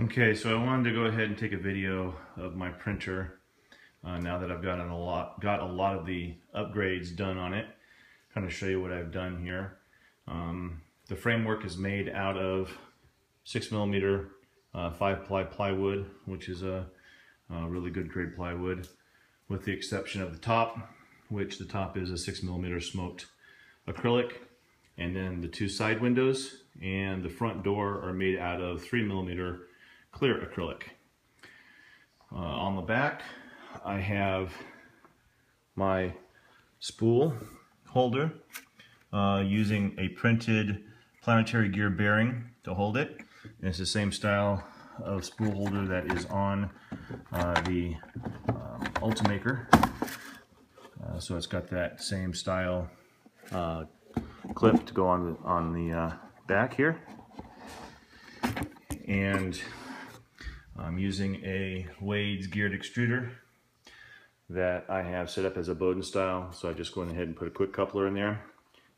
Okay, so I wanted to go ahead and take a video of my printer uh, now that I've gotten a lot, got a lot of the upgrades done on it. Kind of show you what I've done here. Um, the framework is made out of six millimeter uh, five ply plywood, which is a, a, really good grade plywood, with the exception of the top, which the top is a six millimeter smoked acrylic, and then the two side windows and the front door are made out of three millimeter clear acrylic. Uh, on the back, I have my spool holder uh, using a printed planetary gear bearing to hold it. And it's the same style of spool holder that is on uh, the um, Ultimaker. Uh, so it's got that same style uh, clip to go on the, on the uh, back here. And I'm using a Wade's geared extruder that I have set up as a Bowden style. So I just go ahead and put a quick coupler in there.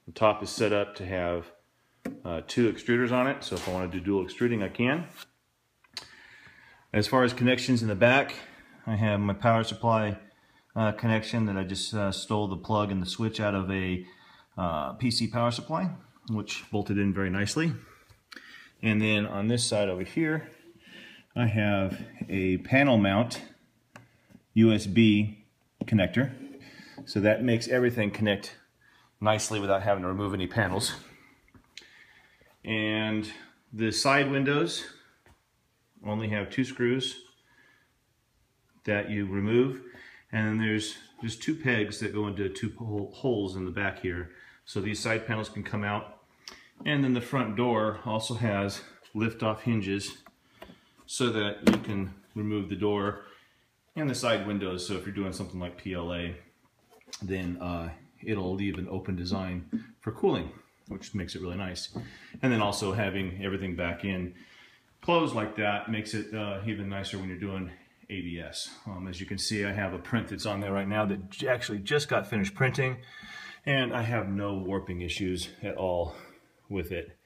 The top is set up to have uh, two extruders on it. So if I want to do dual extruding, I can. As far as connections in the back, I have my power supply uh, connection that I just uh, stole the plug and the switch out of a uh, PC power supply, which bolted in very nicely. And then on this side over here, I have a panel mount USB connector. So that makes everything connect nicely without having to remove any panels. And the side windows only have two screws that you remove. And then there's just two pegs that go into two holes in the back here. So these side panels can come out. And then the front door also has lift-off hinges so that you can remove the door and the side windows. So if you're doing something like PLA, then uh, it'll leave an open design for cooling, which makes it really nice. And then also having everything back in closed like that makes it uh, even nicer when you're doing ABS. Um, as you can see, I have a print that's on there right now that actually just got finished printing, and I have no warping issues at all with it.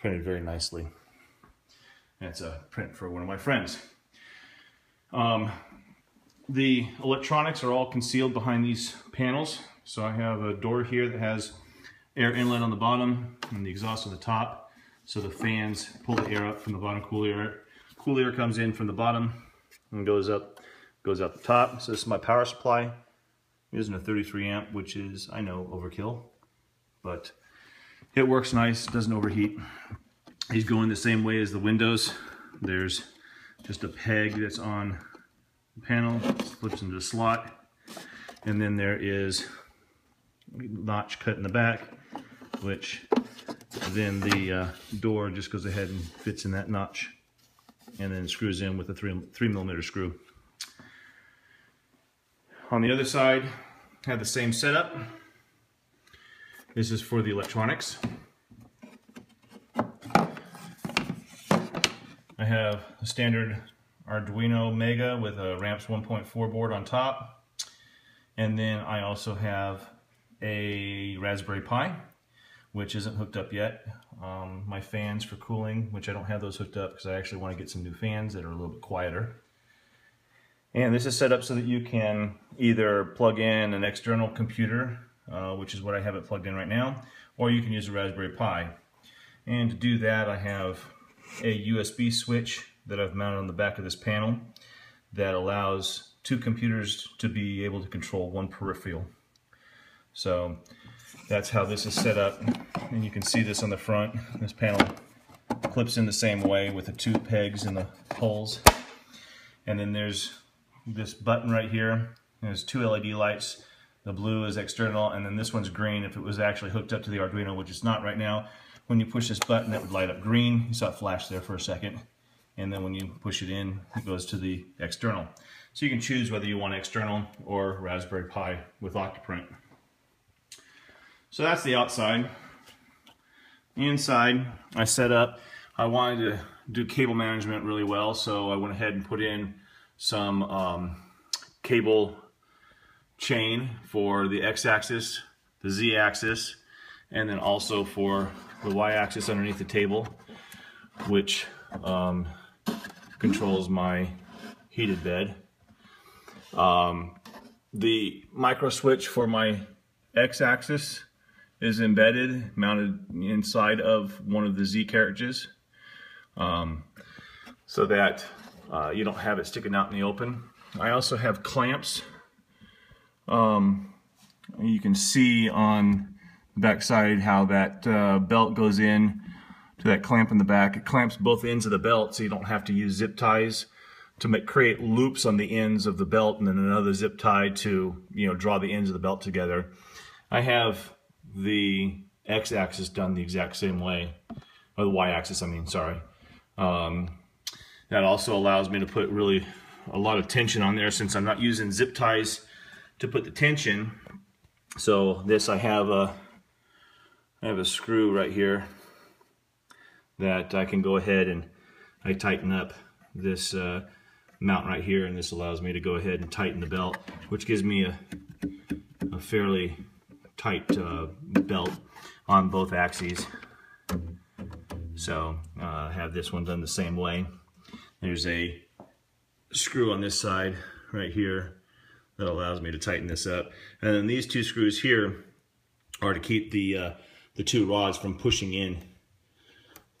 Printed very nicely. That's a print for one of my friends. Um, the electronics are all concealed behind these panels. So I have a door here that has air inlet on the bottom and the exhaust on the top. So the fans pull the air up from the bottom, cool air. Cool air comes in from the bottom and goes up, goes out the top. So this is my power supply. I'm using a 33 amp, which is, I know, overkill, but it works nice, doesn't overheat. These going the same way as the windows. There's just a peg that's on the panel, slips into the slot. And then there is a notch cut in the back, which then the uh, door just goes ahead and fits in that notch and then screws in with a three, three millimeter screw. On the other side, have the same setup. This is for the electronics. I have a standard Arduino Mega with a RAMPS 1.4 board on top. And then I also have a Raspberry Pi, which isn't hooked up yet. Um, my fans for cooling, which I don't have those hooked up because I actually want to get some new fans that are a little bit quieter. And this is set up so that you can either plug in an external computer, uh, which is what I have it plugged in right now, or you can use a Raspberry Pi. And to do that, I have a USB switch that I've mounted on the back of this panel that allows two computers to be able to control one peripheral. So that's how this is set up. And you can see this on the front. This panel clips in the same way with the two pegs and the holes. And then there's this button right here. There's two LED lights. The blue is external, and then this one's green if it was actually hooked up to the Arduino, which it's not right now. When you push this button, it would light up green. You saw it flash there for a second. And then when you push it in, it goes to the external. So you can choose whether you want external or Raspberry Pi with Octoprint. So that's the outside. The Inside, I set up, I wanted to do cable management really well, so I went ahead and put in some um, cable chain for the x-axis, the z-axis, and then also for the y-axis underneath the table, which um, controls my heated bed. Um, the micro switch for my x-axis is embedded, mounted inside of one of the Z carriages, um, so that uh, you don't have it sticking out in the open. I also have clamps. Um, you can see on the back side how that uh, belt goes in to that clamp in the back. It clamps both ends of the belt so you don't have to use zip ties to make, create loops on the ends of the belt and then another zip tie to you know draw the ends of the belt together. I have the x-axis done the exact same way, or the y-axis I mean, sorry. Um, that also allows me to put really a lot of tension on there since I'm not using zip ties to put the tension. So this I have a I have a screw right here that I can go ahead and I tighten up this uh, mount right here and this allows me to go ahead and tighten the belt which gives me a, a fairly tight uh, belt on both axes. So uh, have this one done the same way. There's a screw on this side right here that allows me to tighten this up. And then these two screws here are to keep the uh, the two rods from pushing in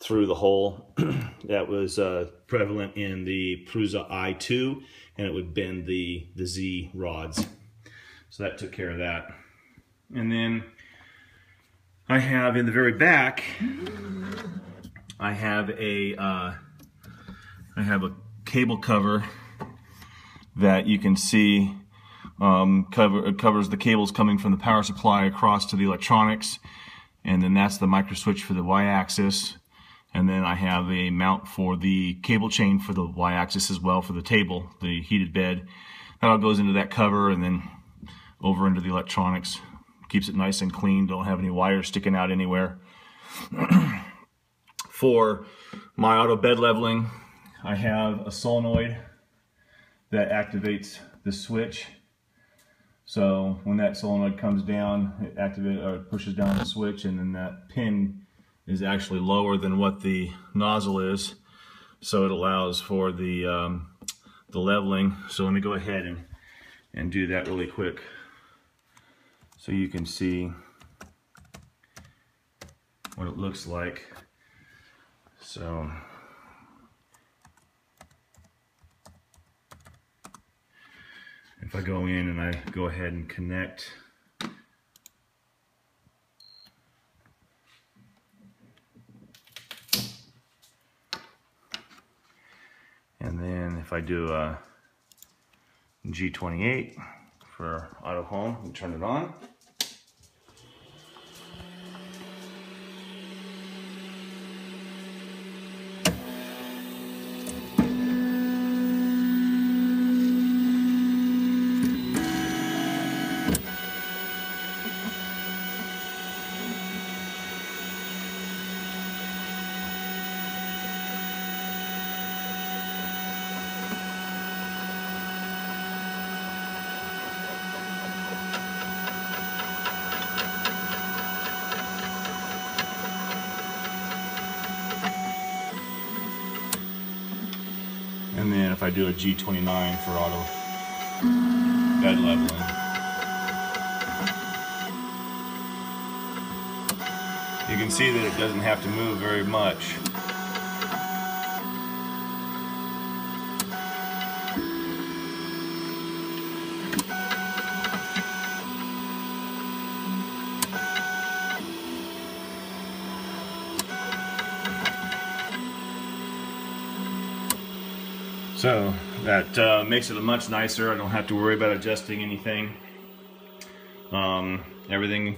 through the hole. that was uh, prevalent in the Prusa i2 and it would bend the, the Z rods. So that took care of that. And then I have in the very back, I have a uh, I have a cable cover that you can see um, cover, covers the cables coming from the power supply across to the electronics and then that's the micro switch for the y-axis and then I have a mount for the cable chain for the y-axis as well for the table, the heated bed. That all goes into that cover and then over into the electronics. Keeps it nice and clean, don't have any wires sticking out anywhere. for my auto bed leveling, I have a solenoid that activates the switch. So when that solenoid comes down, it activates or pushes down the switch and then that pin is actually lower than what the nozzle is. So it allows for the, um, the leveling. So let me go ahead and, and do that really quick. So you can see what it looks like. So I go in and I go ahead and connect And then if I do uh, a G28 for auto home and turn it on. And then if I do a G29 for auto bed leveling. You can see that it doesn't have to move very much. So that uh, makes it a much nicer. I don't have to worry about adjusting anything. Um, everything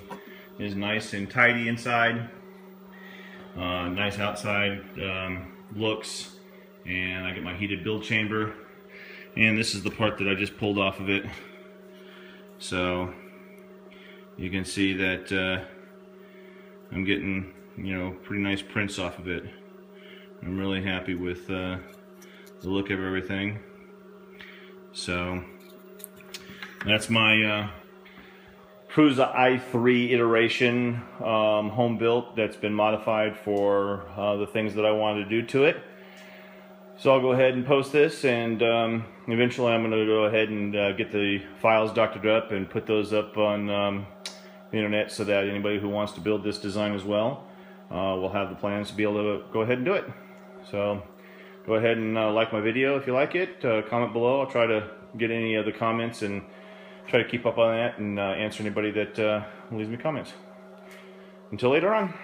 is nice and tidy inside. Uh, nice outside um, looks. And I get my heated build chamber. And this is the part that I just pulled off of it. So you can see that uh, I'm getting, you know, pretty nice prints off of it. I'm really happy with uh, the look of everything. So that's my uh, Prusa i3 iteration um, home built that's been modified for uh, the things that I wanted to do to it. So I'll go ahead and post this, and um, eventually I'm going to go ahead and uh, get the files doctored up and put those up on um, the internet so that anybody who wants to build this design as well uh, will have the plans to be able to go ahead and do it. So go ahead and uh, like my video if you like it. Uh, comment below. I'll try to get any of the comments and try to keep up on that and uh, answer anybody that uh, leaves me comments. Until later on.